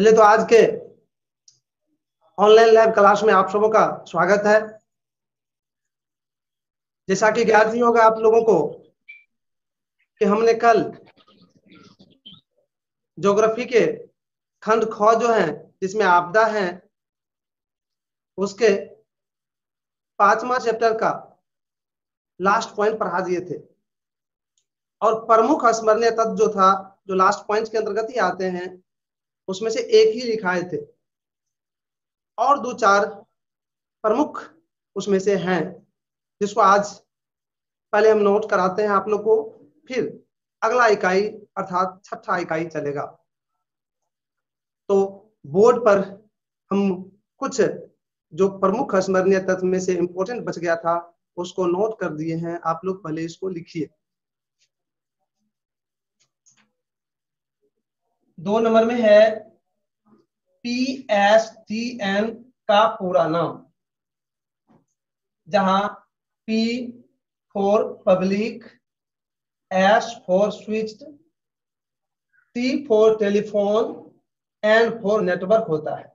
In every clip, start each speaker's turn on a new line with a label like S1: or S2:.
S1: चलिए तो आज के ऑनलाइन लैब क्लास में आप सबों का स्वागत है। जैसा कि ज्ञात नहीं होगा आप लोगों को कि हमने कल ज्योग्राफी के खंड ख जो है, जिसमें आपदा है, उसके पांचवा चैप्टर का लास्ट पॉइंट पढ़ा दिए थे। और प्रमुख स्मरणीय तत्व जो था, जो लास्ट पॉइंट के अंतर्गत ही आते हैं उसमें से एक ही लिखाए थे। और दो चार प्रमुख उसमें से हैं, जिसको आज पहले हम नोट कराते हैं आप लोग को, फिर अगला इकाई अर्थात छठा इकाई चलेगा। तो बोर्ड पर हम कुछ जो प्रमुख स्मरणीय तत्व में से इंपॉर्टेंट बच गया था, उसको नोट कर दिए हैं। आप लोग पहले इसको लिखिए। दो नंबर में है पी एस टी एन का पूरा नाम। जहाँ P for public S for switch T for telephone N for network होता है।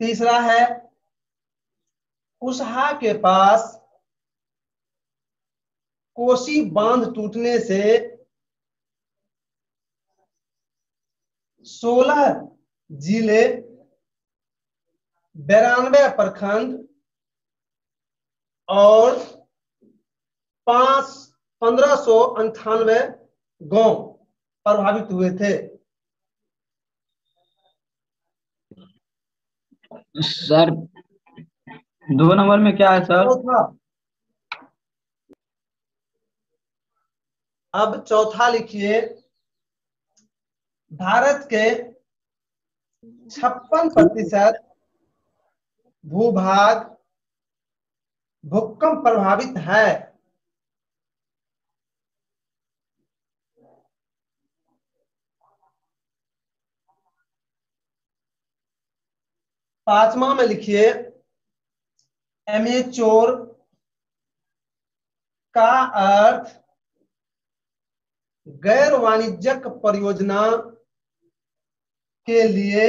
S1: तीसरा है, कुशहा के पास कोसी बाँध टूटने से 16 ज़िले बिरानवे प्रखंड और पाँच पंद्रह सौ अंठानवे गाँव प्रभावित हुए थे।
S2: सर दो नंबर में क्या है सर?
S1: चौथा। अब चौथा लिखिए। भारत के छप्पन प्रतिशत भूभाग भूकंप प्रभावित है। पांचवा में लिखिए एमेचोर का अर्थ गैर वाणिज्यक परियोजना के लिए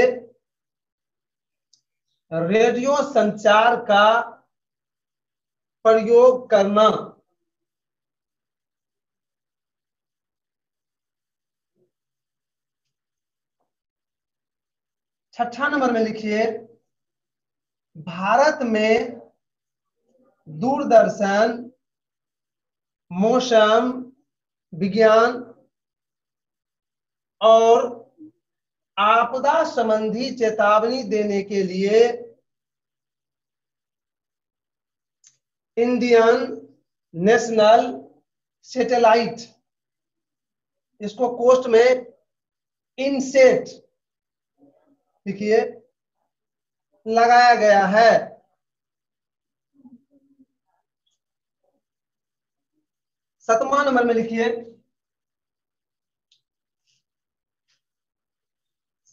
S1: रेडियो संचार का प्रयोग करना। छठा नंबर में लिखिए, भारत में दूरदर्शन, मौसम, विज्ञान और आपदा संबंधी चेतावनी देने के लिए इंडियन नेशनल सैटेलाइट, इसको कोस्ट में इनसेट लिखिए लगाया गया है। सतमा नंबर में लिखिए।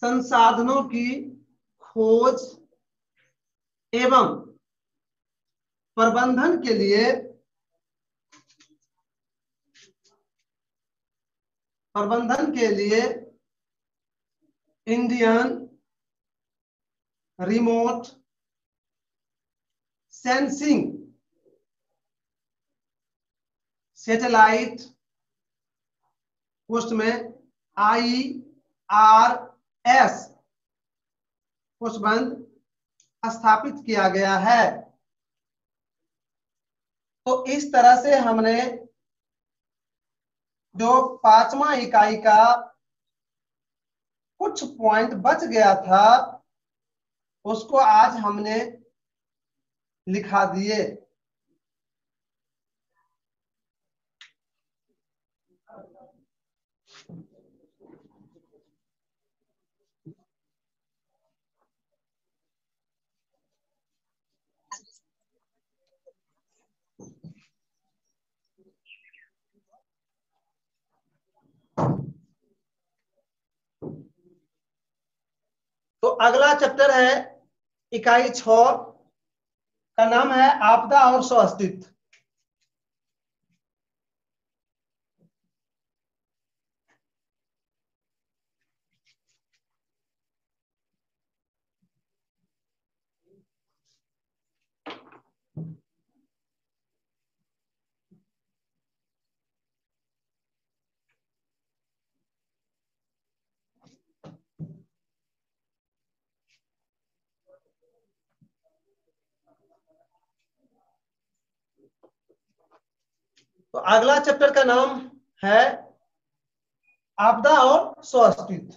S1: संसाधनों की खोज एवं प्रबंधन के लिए प्रबंधन के लिए इंडियन रिमोट सेंसिंग सैटेलाइट पोस्ट में आई आर एस बंद स्थापित किया गया है। तो इस तरह से हमने जो पांचवा इकाई का कुछ पॉइंट बच गया था, उसको आज हमने लिखा दिए। तो अगला चैप्टर है इकाई छ का नाम है आपदा और स्वास्तित्व तो अगला चैप्टर का नाम है आपदा और स्वअस्तित्व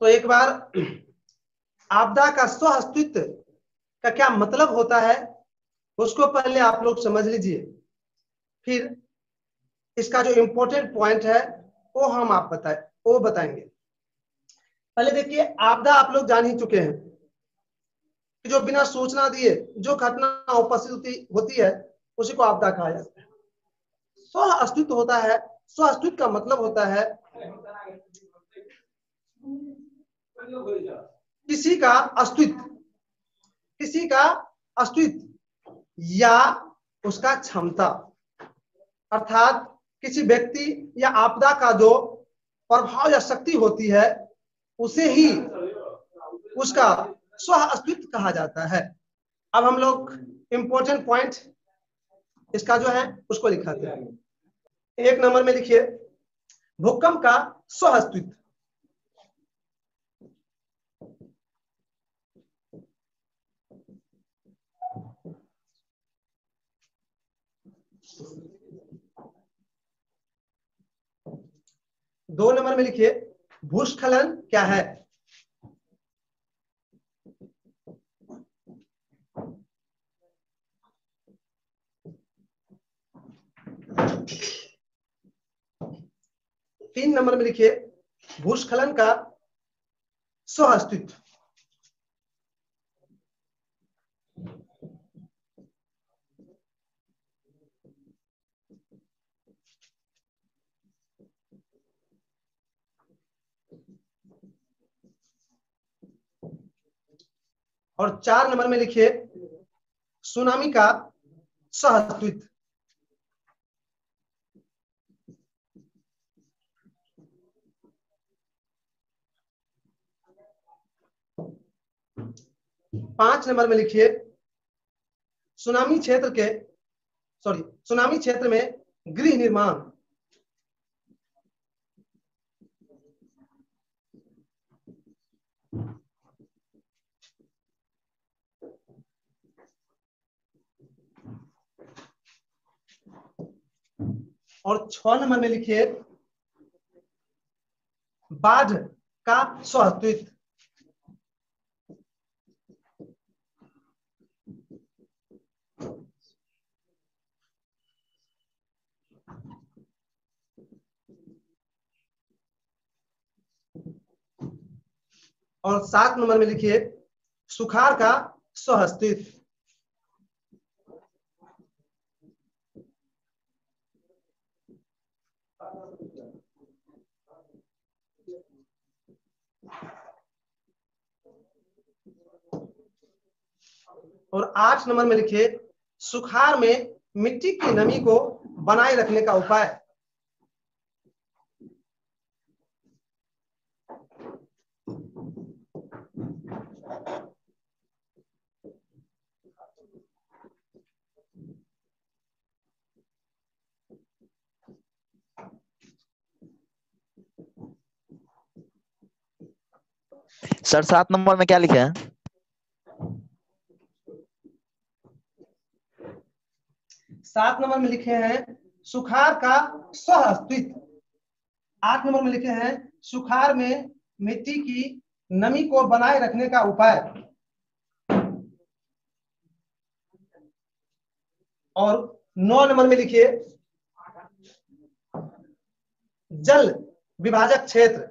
S1: तो एक बार आपदा का स्व अस्तित्व का क्या मतलब होता है? उसको पहले आप लोग समझ लीजिए। फिर इसका जो इंपॉर्टेंट पॉइंट है वो हम आप बताए वो बताएँगे। पहले देखिए आपदा आप लोग जान ही चुके हैं कि जो बिना सूचना दिए जो घटना उपस्थित होती, होती है उसी को आपदा कहा जाता है। स्व अस्तित्व होता है स्व अस्तित्व का मतलब होता है किसी का अस्तित्व किसी का अस्तित्व। या उसका क्षमता। अर्थात किसी व्यक्ति या आपदा का जो प्रभाव या शक्ति होती है, उसे ही उसका स्व अस्तित्व कहा जाता है। अब हम लोग इंपॉर्टेंट पॉइंट इसका जो है, उसको लिखाते हैं। एक नंबर में लिखिए, भूकंप का स्व अस्तित्व दो नंबर में लिखिए भूस्खलन क्या है? तीन नंबर में लिखिए भूस्खलन का स्व अस्तित्व और चार नंबर में लिखिए, सुनामी का सह अस्तित्व पाँच नंबर में लिखिए, सुनामी क्षेत्र के सॉरी सुनामी क्षेत्र में गृह निर्माण। और छ नंबर में लिखिए बाढ़ का स्वास्तित्व और सात नंबर में लिखिए, सुखार का स्वहस्तित्व आठ नंबर में लिखिए, सुखार में मिट्टी की नमी को बनाए रखने का उपाय।
S3: सर, सात नंबर में क्या लिखे हैं?
S1: सात नंबर में लिखे हैं, सुखार का सह अस्तित्व आठ नंबर में लिखे हैं, सुखार में मिट्टी की नमी को बनाए रखने का उपाय। और नौ नंबर में लिखिए, जल विभाजक क्षेत्र।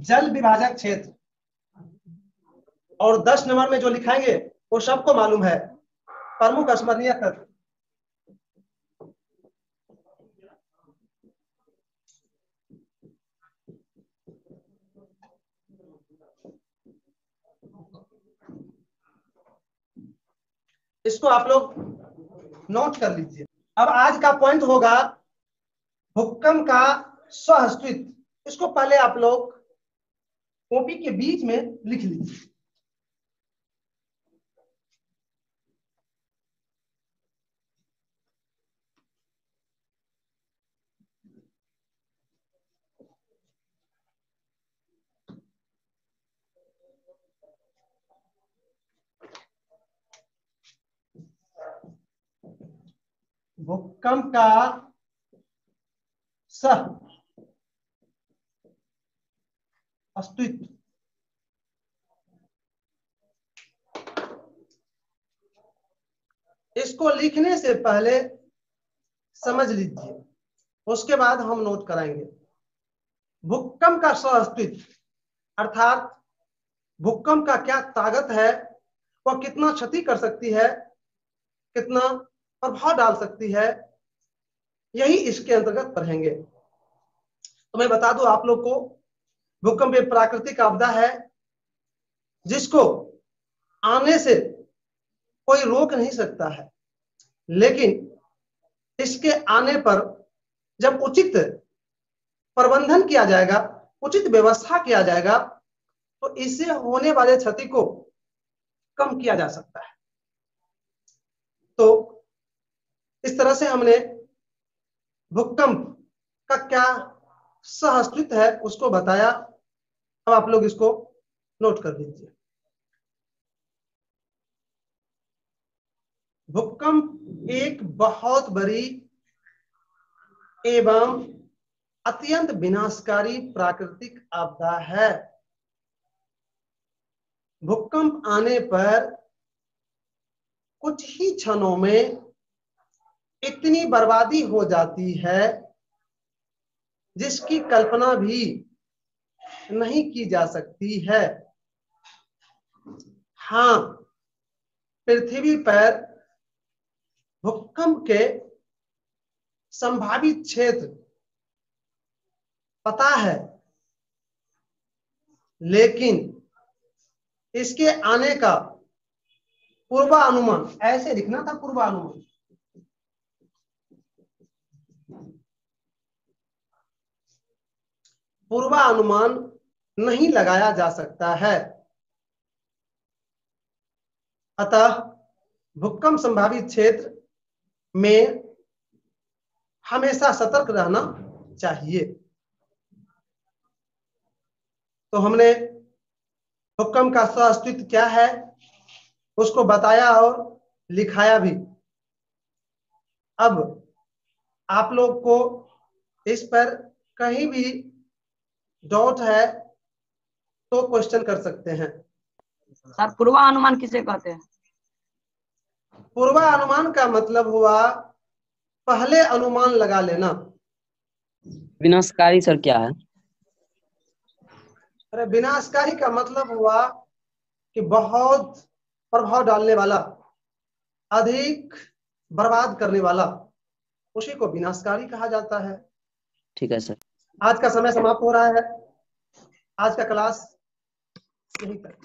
S1: जल विभाजक क्षेत्र। और दस नंबर में जो लिखाएँगे, वो सबको मालूम है। प्रमुख स्मरणीय तत्व। इसको आप लोग नोट कर लीजिए। अब आज का पॉइंट होगा भूकंप का स्वअस्तित्व इसको पहले आप लोग कॉपी के बीच में लिख लीजिए। भूकंप का सह अस्तित्व इसको लिखने से पहले समझ लीजिए। उसके बाद हम नोट कराएँगे। भूकंप का सह अस्तित्व अर्थात भूकंप का क्या ताकत है? वह कितना क्षति कर सकती है? कितना प्रभाव डाल सकती है? यही इसके अंतर्गत पढ़ेंगे। तो मैं बता दूँ आप लोग को भूकंप एक प्राकृतिक आपदा है, जिसको आने से कोई रोक नहीं सकता है। लेकिन इसके आने पर जब उचित प्रबंधन किया जाएगा, उचित व्यवस्था किया जाएगा तो इससे होने वाले क्षति को कम किया जा सकता है। तो इस तरह से हमने भूकंप का क्या सहअस्तित्व है, उसको बताया। अब आप लोग इसको नोट कर लीजिए भूकंप एक बहुत बड़ी एवं अत्यंत विनाशकारी प्राकृतिक आपदा है। भूकंप आने पर कुछ ही क्षणों में इतनी बर्बादी हो जाती है, जिसकी कल्पना भी नहीं की जा सकती है। हाँ पृथ्वी पर भूकंप के संभावित क्षेत्र पता है, लेकिन इसके आने का पूर्वानुमान, ऐसे लिखना था पूर्वानुमान। पूर्वानुमान नहीं लगाया जा सकता है। अतः भूकंप संभावित क्षेत्र में हमेशा सतर्क रहना चाहिए। तो हमने भूकंप का अस्तित्व क्या है, उसको बताया और लिखाया भी। अब आप लोग को इस पर कहीं भी डाउट है तो क्वेश्चन कर सकते हैं।
S4: सर पूर्वानुमान किसे कहते हैं?
S1: पूर्वानुमान का मतलब हुआ पहले अनुमान लगा लेना।
S5: विनाशकारी सर क्या है?
S1: अरे विनाशकारी का मतलब हुआ कि बहुत प्रभाव डालने वाला अधिक बर्बाद करने वाला उसी को विनाशकारी कहा जाता है।
S5: ठीक है सर।
S1: आज का समय समाप्त हो रहा है। आज का क्लास यही तक